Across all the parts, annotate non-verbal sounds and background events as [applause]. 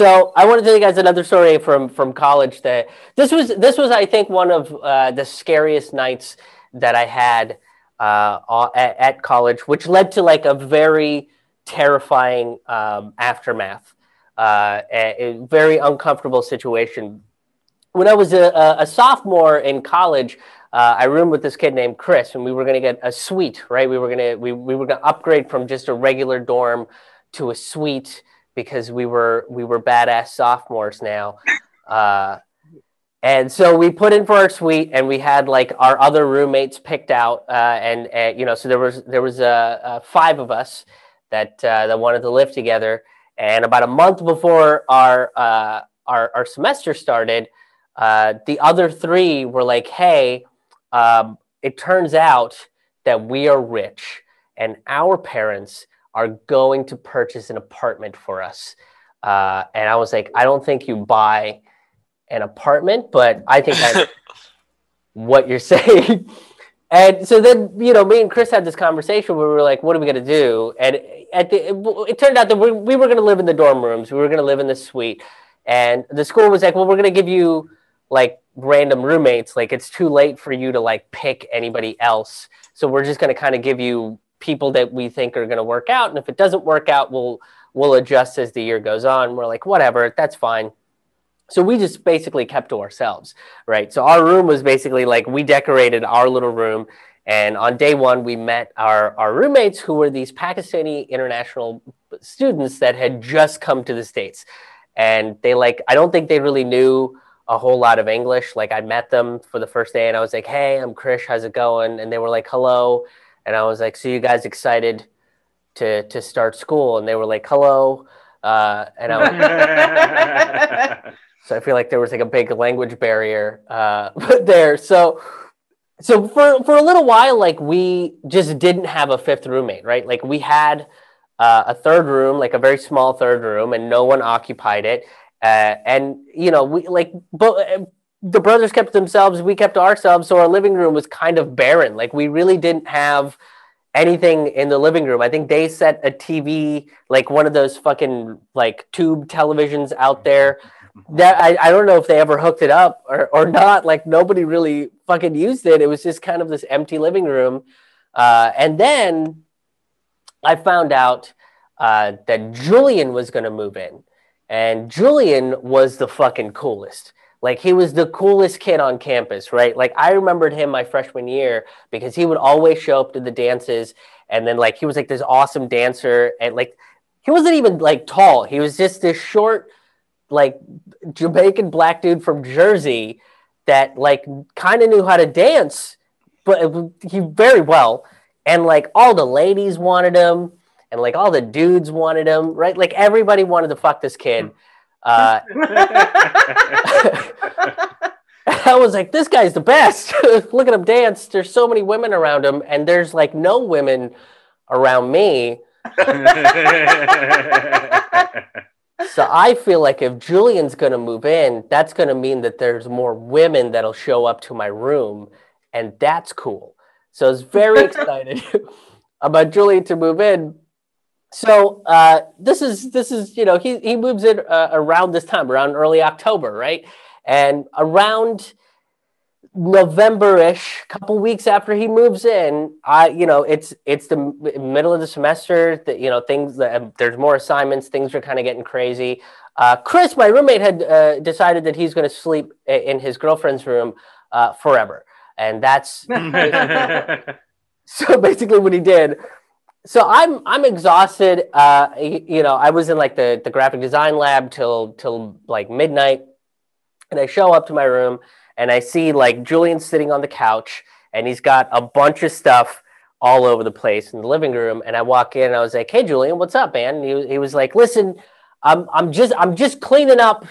so I want to tell you guys another story from from college. That this was this was I think one of uh, the scariest nights that I had uh, at, at, college, which led to like a very terrifying um, aftermath, uh, a, a, very uncomfortable situation. When I was a, a sophomore in college, uh, I roomed with this kid named Chris, and we were going to get a suite. Right, we were going to we, we were going to upgrade from just a regular dorm to a suite because we were we were badass sophomores now. Uh, and so we put in for our suite, and we had like our other roommates picked out, uh, and, and you know, so there was there was uh, uh, five of us that uh, that wanted to live together. And about a month before our uh, our, our semester started, uh, the other three were like, "Hey, um, it turns out that we are rich, and our parents are going to purchase an apartment for us. Uh, and I was like, I don't think you buy an apartment, but I think that's [laughs] what you're [laughs] saying. and so then, you know, me and Chris had this conversation where we were like, what are we going to do? And at the, it, it turned out that we, we were going to live in the dorm rooms. We were going to live in the suite. And the school was like, well, we're going to give you like random roommates. Like it's too late for you to like pick anybody else. So we're just going to kind of give you people that we think are going to work out. And if it doesn't work out, we'll we'll adjust as the year goes on. We're like, whatever, that's fine. So we just basically kept to ourselves, right? So our room was basically like we decorated our little room. And on day one, we met our, our roommates who were these Pakistani international students that had just come to the States. And they like, I don't think they really knew a whole lot of English. Like I met them for the first day and I was like, hey, I'm Krish, how's it going? And they were like, hello and I was like, "So you guys excited to to start school?" And they were like, "Hello," uh, and I was, [laughs] so I feel like there was like a big language barrier uh, [laughs] there. So so for for a little while, like we just didn't have a fifth roommate, right? Like we had uh, a third room, like a very small third room, and no one occupied it. Uh, and you know, we like, but the brothers kept themselves, we kept ourselves. So our living room was kind of barren. Like we really didn't have anything in the living room. I think they set a TV, like one of those fucking like tube televisions out there. That I, I don't know if they ever hooked it up or, or not. Like nobody really fucking used it. It was just kind of this empty living room. Uh, and then I found out uh, that Julian was going to move in. And Julian was the fucking coolest. Like he was the coolest kid on campus, right? Like I remembered him my freshman year because he would always show up to the dances and then like he was like this awesome dancer and like he wasn't even like tall. He was just this short like Jamaican black dude from Jersey that like kind of knew how to dance, but he very well. And like all the ladies wanted him and like all the dudes wanted him, right? Like everybody wanted to fuck this kid. Hmm. Uh, [laughs] [laughs] I was like, this guy's the best. [laughs] Look at him dance. There's so many women around him, and there's like no women around me. so I feel like if Julian's going to move in, that's going to mean that there's more women that'll show up to my room, and that's cool. So I was very excited about Julian to move in, so uh, this is this is you know he he moves in uh, around this time, around early October, right? And around November-ish, couple weeks after he moves in, I you know it's it's the middle of the semester. That you know things that there's more assignments, things are kind of getting crazy. Uh, Chris, my roommate, had uh, decided that he's going to sleep in his girlfriend's room uh, forever, and that's [laughs] [laughs] so basically what he did so I'm I'm exhausted. Uh, you know, I was in like the the graphic design lab till till like midnight, and I show up to my room and I see like Julian sitting on the couch and he's got a bunch of stuff all over the place in the living room. And I walk in and I was like, "Hey, Julian, what's up, man?" And he he was like, "Listen, I'm I'm just I'm just cleaning up."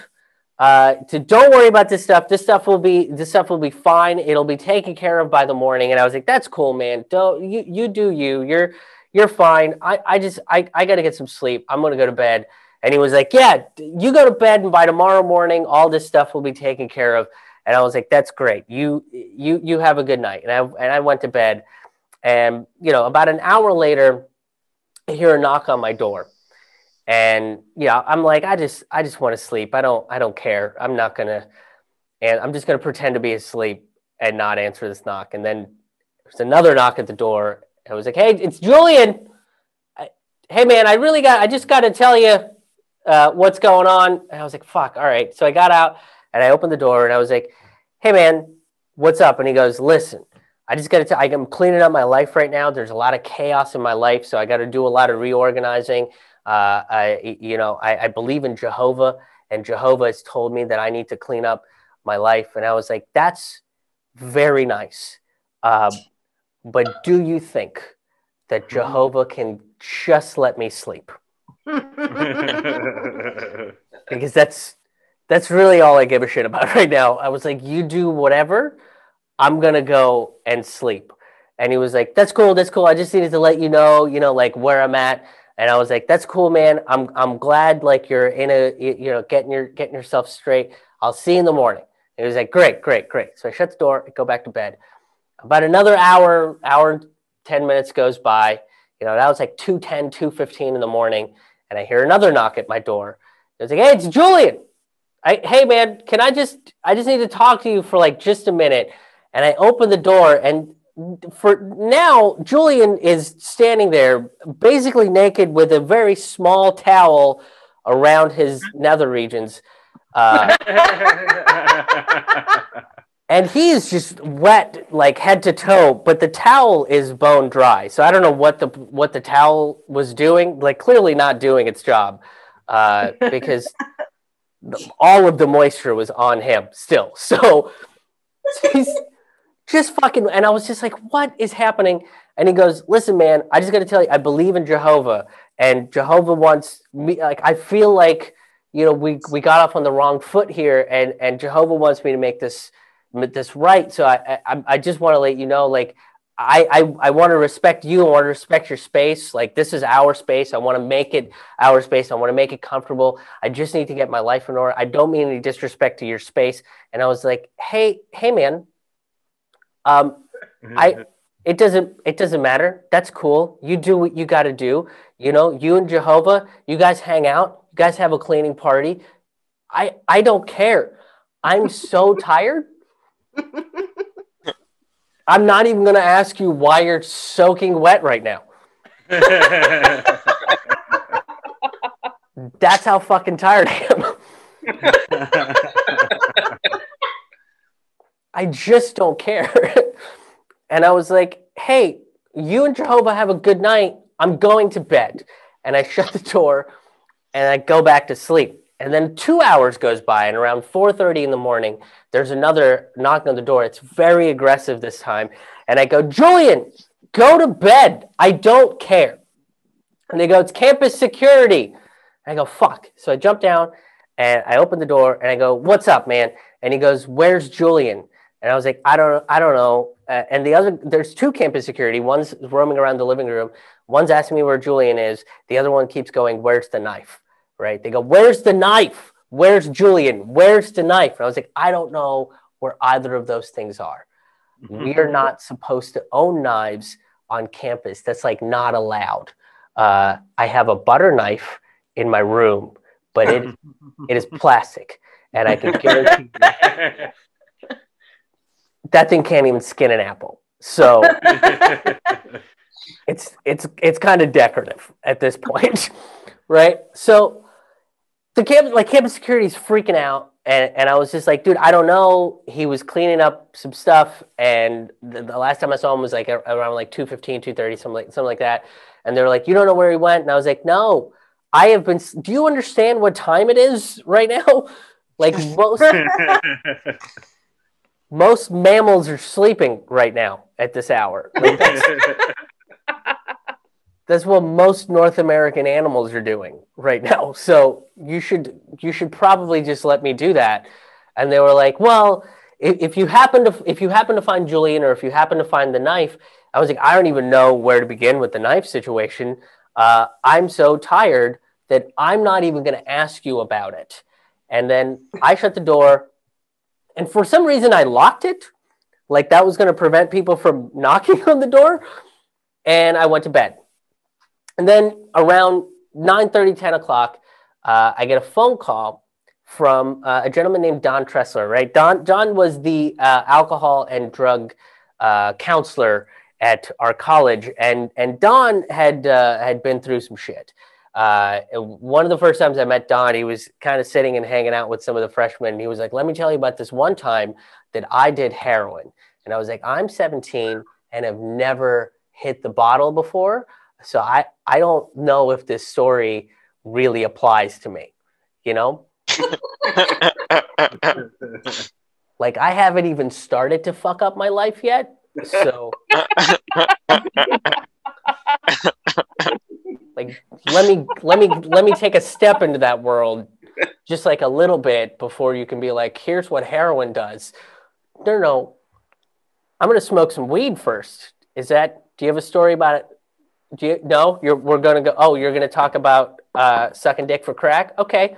Uh, to don't worry about this stuff. This stuff will be this stuff will be fine. It'll be taken care of by the morning. And I was like, "That's cool, man. Don't you you do you. You're you're fine. I, I just, I, I got to get some sleep. I'm going to go to bed. And he was like, yeah, you go to bed and by tomorrow morning, all this stuff will be taken care of. And I was like, that's great. You, you, you have a good night. And I, and I went to bed and, you know, about an hour later, I hear a knock on my door. And yeah, I'm like, I just I just want to sleep. I don't I don't care. I'm not gonna and I'm just gonna pretend to be asleep and not answer this knock. And then there's another knock at the door. I was like, hey, it's Julian. I, hey man, I really got I just gotta tell you uh, what's going on. And I was like, fuck, all right. So I got out and I opened the door and I was like, hey man, what's up? And he goes, listen, I just got to tell I'm cleaning up my life right now. There's a lot of chaos in my life. So I got to do a lot of reorganizing. Uh, I, you know, I, I, believe in Jehovah and Jehovah has told me that I need to clean up my life. And I was like, that's very nice. Uh, but do you think that mm-hmm. Jehovah can just let me sleep? [laughs] because that's that's really all I give a shit about [laughs] right now. I was like, you do whatever, I'm gonna go and sleep. And he was like, that's cool, that's cool. I just needed to let you know, you know, like where I'm at. And I was like, that's cool, man. I'm I'm glad like you're in a you know getting your getting yourself straight. I'll see you in the morning. And he was like, great, great, great. So I shut the door, I go back to bed. About another hour, hour, 10 minutes goes by. You know, that was like 210, 215 in the morning. And I hear another knock at my door. It was like, hey, it's Julian. I, hey man, can I just I just need to talk to you for like just a minute. And I open the door and for now Julian is standing there basically naked with a very small towel around his [laughs] nether regions. Uh, [laughs] and he is just wet like head to toe but the towel is bone dry so i don't know what the what the towel was doing like clearly not doing its job uh, because [laughs] all of the moisture was on him still. [laughs] So he's just fucking, and I was just like, what is happening? And he goes, listen, man, I just got to tell you, I believe in Jehovah, and Jehovah wants me. Like, I feel like, you know, we we got off on the wrong foot here, and and Jehovah wants me to make this this right. So I I, I just want to let you know, like, I, I, I want to respect you. I want to respect your space. Like this is our space. I want to make it our space. I want to make it comfortable. I just need to get my life in order. I don't mean any disrespect to your space. And I was like, hey, hey, man, um, I it doesn't it doesn't matter. That's cool. You do what you got to do. You know, you and Jehovah, you guys hang out. You guys have a cleaning party. I I don't care. I'm so tired. [laughs] I'm not even going to ask you why you're soaking wet right now. [laughs] That's how fucking tired I am. [laughs] I just don't care. and I was like, hey, you and Jehovah have a good night. I'm going to bed. And I shut the door and I go back to sleep. And then two hours goes by, and around 4:30 in the morning, there's another knock on the door. It's very aggressive this time, and I go, Julian, go to bed. I don't care. And they go, it's campus security. I go, fuck. So I jump down and I open the door and I go, what's up, man? And he goes, where's Julian? And I was like, I don't, I don't know. Uh, and the other, there's two campus security. One's roaming around the living room. One's asking me where Julian is. The other one keeps going, where's the knife? Right? They go, Where's the knife? Where's Julian? Where's the knife? And I was like, I don't know where either of those things are. Mm-hmm. We are not supposed to own knives on campus. That's like not allowed. Uh, I have a butter knife in my room, but it [laughs] it is plastic, and I can guarantee you, [laughs] that thing can't even skin an apple. So [laughs] it's it's it's kind of decorative at this point, right? So the campus, like campus security is freaking out. And, and I was just like, dude, I don't know. He was cleaning up some stuff. And the, the last time I saw him was like around like 215, 230, something like, something like that. And they were like, you don't know where he went. And I was like, no, I have been, do you understand what time it is right now? [laughs] Like most, [laughs] most mammals are sleeping right now at this hour. Like that's [laughs] what most North American animals are doing right now. [laughs] So you should you should probably just let me do that. And they were like, well, if, if you happen to if you happen to find Julian or if you happen to find the knife, I was like, I don't even know where to begin with the knife situation. Uh, I'm so tired that I'm not even going to ask you about it. And then I shut the door, and for some reason I locked it, like that was going to prevent people from [laughs] knocking on the door. And I went to bed. And then around 9 30, 10 o'clock, uh, I get a phone call from uh, a gentleman named Don Tressler, right? Don, Don was the uh, alcohol and drug uh, counselor at our college, and, and Don had, uh, had been through some shit. Uh, one of the first times I met Don, he was kind of sitting and hanging out with some of the freshmen. And he was like, Let me tell you about this one time that I did heroin. And I was like, I'm 17 and have never hit the bottle before. So I, I don't know if this story really applies to me, you know? [laughs] like I haven't even started to fuck up my life yet. So like let me let me let me take a step into that world just like a little bit before you can be like, here's what heroin does. No, no. I'm gonna smoke some weed first. Is that do you have a story about it? Do you no? You're we're gonna go oh, you're gonna talk about uh, sucking dick for crack? Okay.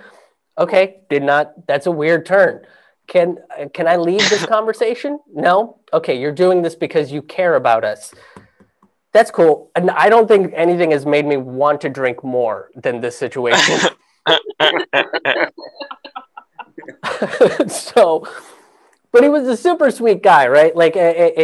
Okay. Did not that's a weird turn. Can can I leave this [laughs] conversation? No? Okay, you're doing this because you care about us that's cool. And I don't think anything has made me want to drink more than this situation. [laughs] [laughs] so, but he was a super sweet guy, right? Like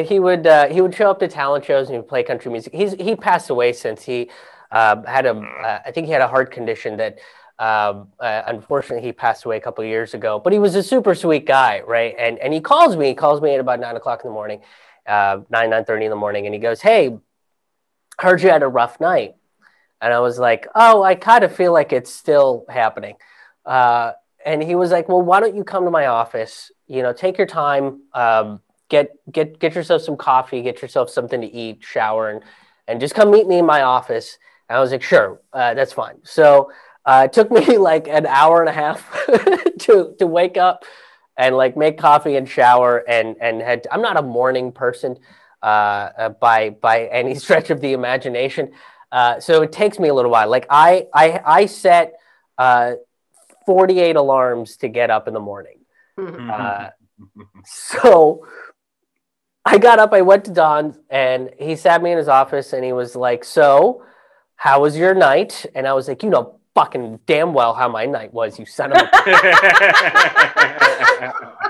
he would uh, he would show up to talent shows and he would play country music. He's he passed away since he uh, had a uh, I think he had a heart condition that um, uh, unfortunately he passed away a couple years ago. But he was a super sweet guy, right? And and he calls me. He calls me at about nine o'clock in the morning, uh, nine nine thirty in the morning, and he goes, "Hey." heard you had a rough night. And I was like, oh, I kind of feel like it's still happening. Uh, and he was like, well, why don't you come to my office? You know, take your time, um, get get get yourself some coffee, get yourself something to eat, shower, and and just come meet me in my office. And I was like, sure, uh, that's fine. So uh, it took [laughs] me like an hour and a half [laughs] to to wake up and like make coffee and shower and and had. I'm not a morning person. Uh, uh, by by [laughs] any stretch of the imagination. Uh, so it takes me a little while. Like I I, I set 48 alarms to get up in the morning. [laughs] Mm-hmm. so I got up, I went to Don, and he sat me in his office and he was like, So, how was your night? And I was like, You know, fucking damn well how my night was, you son of a. [laughs]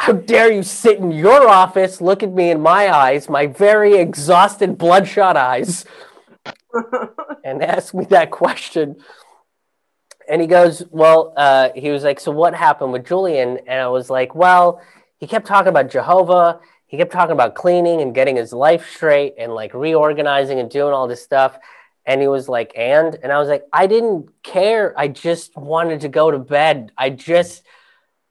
How dare you sit in your office, look at me in my eyes, my very exhausted, bloodshot eyes, [laughs] and ask me that question? And he goes, Well, uh, he was like, So what happened with Julian? And I was like, Well, he kept talking about Jehovah. He kept talking about cleaning and getting his life straight and like reorganizing and doing all this stuff. And he was like, And? And I was like, I didn't care. I just wanted to go to bed. I just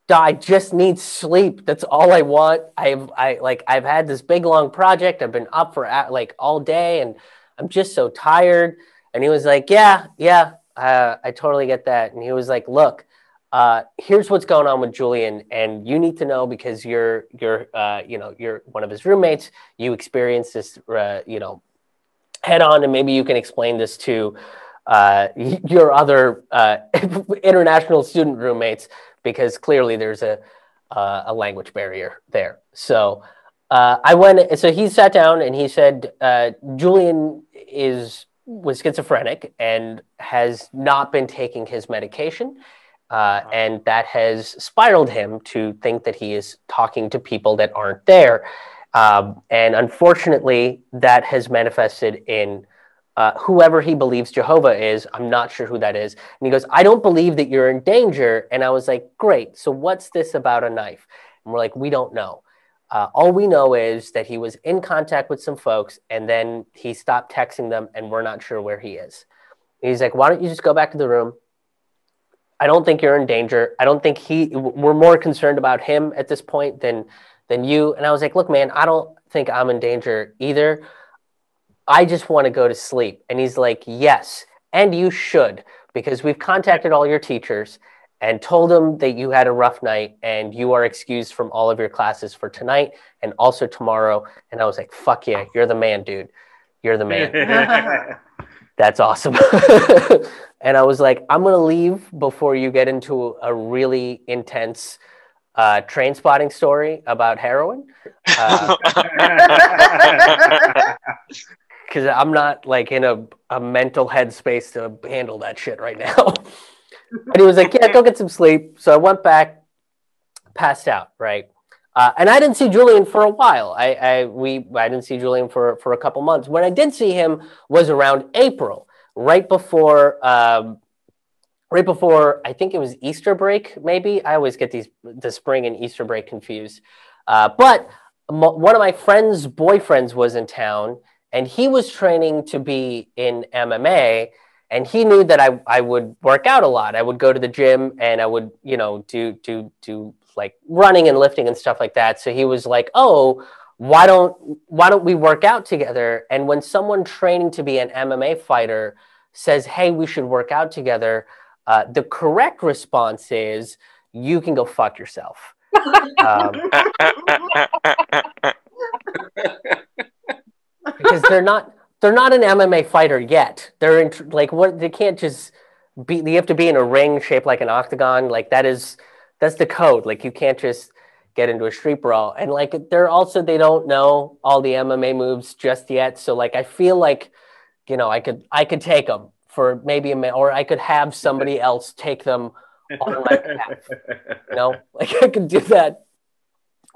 I just need sleep. That's all I want. I've I like I've had this big long project. I've been up for like all day, and I'm just so tired. And he was like, "Yeah, yeah, uh, I totally get that." And he was like, "Look, uh, here's what's going on with Julian, and you need to know because you're you're uh, you know you're one of his roommates. You experienced this, uh, you know, head on, and maybe you can explain this to." Uh, your other uh, [laughs] international student roommates because clearly there's a uh, a language barrier there. So I went. So he sat down and he said, "Julian is was schizophrenic and has not been taking his medication." Uh, and that has spiraled him to think that he is talking to people that aren't there. Um, and unfortunately, that has manifested in uh, whoever he believes Jehovah is. I'm not sure who that is. And he goes, I don't believe that you're in danger. And I was like, great. So what's this about a knife? And we're like, we don't know. Uh, all we know is that he was in contact with some folks and then he stopped texting them and we're not sure where he is. He's like, why don't you just go back to the room? I don't think you're in danger. I don't think he, we're more concerned about him at this point than, than you. And I was like, look, man, I don't think I'm in danger either. I just want to go to sleep. And he's like, Yes, and you should, because we've contacted all your teachers and told them that you had a rough night and you are excused from all of your classes for tonight and also tomorrow. And I was like, Fuck yeah, you're the man, dude. You're the man. [laughs] That's awesome. [laughs] and I was like, I'm going to leave before you get into a really intense uh, Trainspotting story about heroin. Uh, [laughs] because I'm not like in a, a mental headspace to handle that shit right now. [laughs] and he was like, yeah, go get some sleep. So I went back, passed out, right? Uh, and I didn't see Julian for a while. I, I we I didn't see Julian for for a couple months. When I did see him was around April, right before um, right before I think it was Easter break. Maybe I always get these the spring and Easter break confused. Uh, but one of my friend's boyfriends was in town, and he was training to be in MMA and he knew that I, I would work out a lot. I would go to the gym and I would, you know, do do do like running and lifting and stuff like that. So he was like, "Oh, why don't why don't we work out together?" And when someone training to be an MMA fighter says, "Hey, we should work out together," uh, the correct response is, "You can go fuck yourself." um, [laughs] because they're not they're not an MMA fighter yet. They're in, like what they can't just be. They have to be in a ring shaped like an octagon. Like that is that's the code. Like you can't just get into a street brawl. And like they're also they don't know all the MMA moves just yet. So like I feel like you know I could I could take them for maybe a minute, or I could have somebody [laughs] else take them on my behalf. You know, [laughs] like I could do that.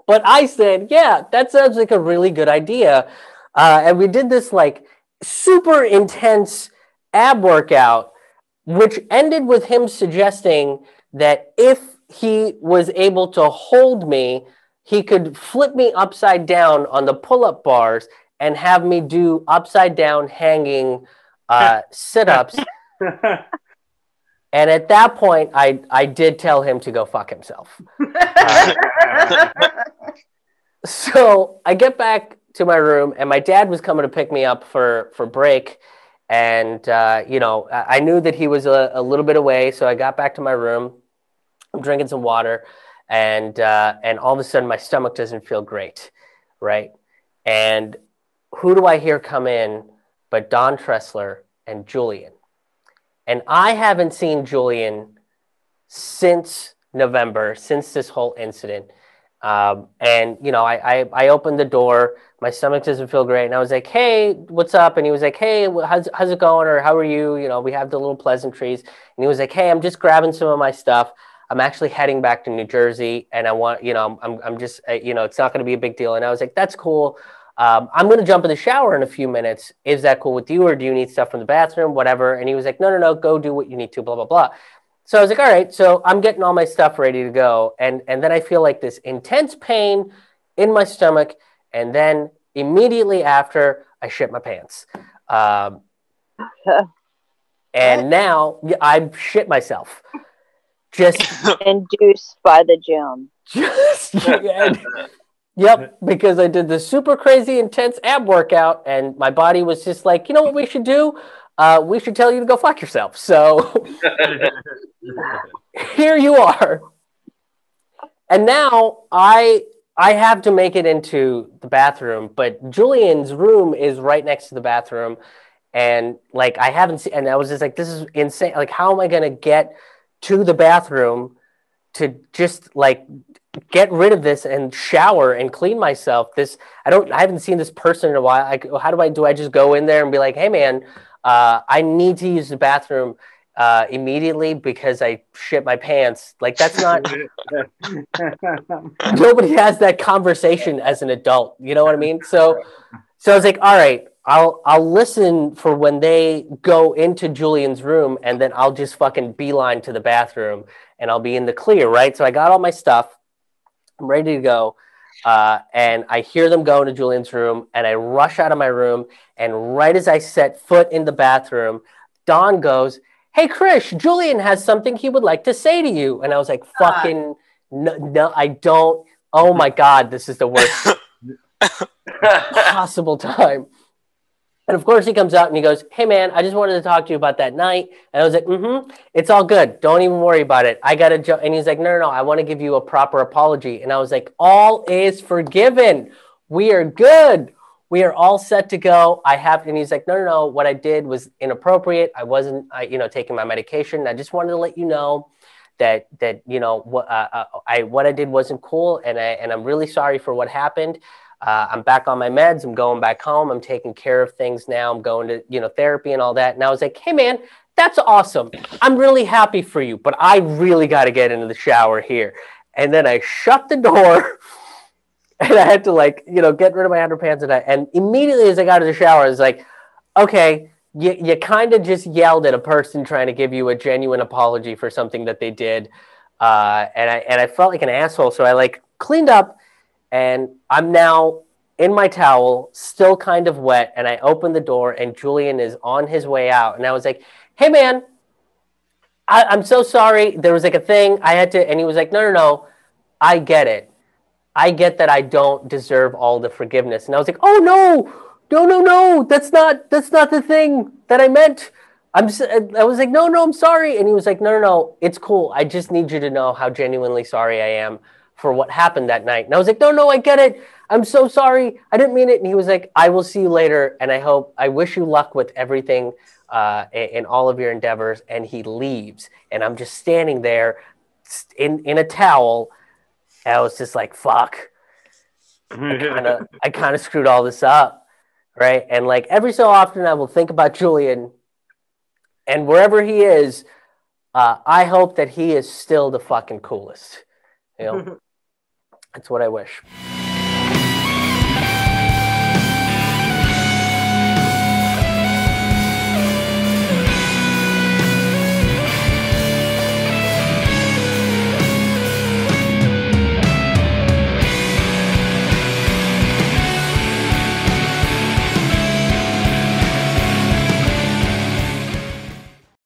But I said, yeah, that sounds like a really good idea. Uh, and we did this like super intense ab workout, which ended with him suggesting that if he was able to hold me, he could flip me upside down on the pull up bars and have me do upside down hanging uh, [laughs] sit ups. and at that point, I, I did tell him to go fuck himself. Uh, [laughs] [laughs] so I get back to my room, and my dad was coming to pick me up for for break. And uh, you know, I, I knew that he was a, a, little bit away, so I got back to my room. I'm drinking some water, and uh, and all of a sudden, my stomach doesn't feel great, right? And who do I hear come in but Don Tressler and Julian? And I haven't seen Julian since November, since this whole incident. Um, and you know, I, I, I opened the door. My stomach doesn't feel great, and I was like, "Hey, what's up?" And he was like, "Hey, how's how's it going?" Or "How are you?" You know, we have the little pleasantries. And he was like, "Hey, I'm just grabbing some of my stuff. I'm actually heading back to New Jersey, and I want, you know, I'm I'm just, uh, you know, it's not going to be a big deal." And I was like, "That's cool. Um, I'm going to jump in the shower in a few minutes. Is that cool with you, or do you need stuff from the bathroom, whatever?" And he was like, "No, no, no. Go do what you need to. Blah blah blah." So I was like, all right, so I'm getting all my stuff ready to go. And, and then I feel like this intense pain in my stomach. And then immediately after, I shit my pants. Um, and now I shit myself. Just [laughs] induced by the gym. Just, [laughs] yep, because I did the super crazy intense ab workout, and my body was just like, you know what we should do? Uh, we should tell you to go fuck yourself. So [laughs] here you are. And now I I have to make it into the bathroom, but Julian's room is right next to the bathroom. And like I haven't seen and I was just like, this is insane. Like, how am I gonna get to the bathroom to just like get rid of this and shower and clean myself? This I don't I haven't seen this person in a while. Like, how do I do I just go in there and be like, hey man, uh, I need to use the bathroom uh, immediately because I shit my pants. Like that's not. [laughs] nobody has that conversation as an adult. You know what I mean? So, so I was like, all right, I'll I'll listen for when they go into Julian's room, and then I'll just fucking beeline to the bathroom, and I'll be in the clear, right? So I got all my stuff. I'm ready to go. Uh, and I hear them go into Julian's room, and I rush out of my room. And right as I set foot in the bathroom, Don goes, "Hey, Krish, Julian has something he would like to say to you." And I was like, "Fucking no, no I don't." Oh my god, this is the worst [laughs] possible time. And of course, he comes out and he goes, Hey, man, I just wanted to talk to you about that night. And I was like, Mm hmm, it's all good. Don't even worry about it. I got to jump. And he's like, No, no, no, I want to give you a proper apology. And I was like, All is forgiven. We are good. We are all set to go. I have, and he's like, No, no, no. What I did was inappropriate. I wasn't, I, you know, taking my medication. I just wanted to let you know that that you know what uh, uh, I what I did wasn't cool, and I and I'm really sorry for what happened. Uh, I'm back on my meds. I'm going back home. I'm taking care of things now. I'm going to, you know, therapy and all that. And I was like, hey, man, that's awesome. I'm really happy for you, but I really got to get into the shower here. And then I shut the door [laughs] and I had to like, you know, get rid of my underpants. And, I, and immediately as I got to the shower, I was like, okay, you, you kind of just yelled at a person trying to give you a genuine apology for something that they did. Uh, and I, and I felt like an asshole. So I like cleaned up and I'm now in my towel, still kind of wet. And I open the door, and Julian is on his way out. And I was like, hey, man, I, I'm so sorry. There was like a thing I had to, and he was like, no, no, no, I get it. I get that I don't deserve all the forgiveness. And I was like, oh, no, no, no, no, that's not, that's not the thing that I meant. I'm, I was like, no, no, I'm sorry. And he was like, no, no, no, it's cool. I just need you to know how genuinely sorry I am for what happened that night. And I was like, no, no, I get it. I'm so sorry. I didn't mean it. And he was like, I will see you later. And I hope, I wish you luck with everything uh, in all of your endeavors. And he leaves. And I'm just standing there in, in a towel. And I was just like, fuck. I [laughs] kind of screwed all this up. Right. And like every so often, I will think about Julian. And wherever he is, uh, I hope that he is still the fucking coolest. You? [laughs] That's what I wish.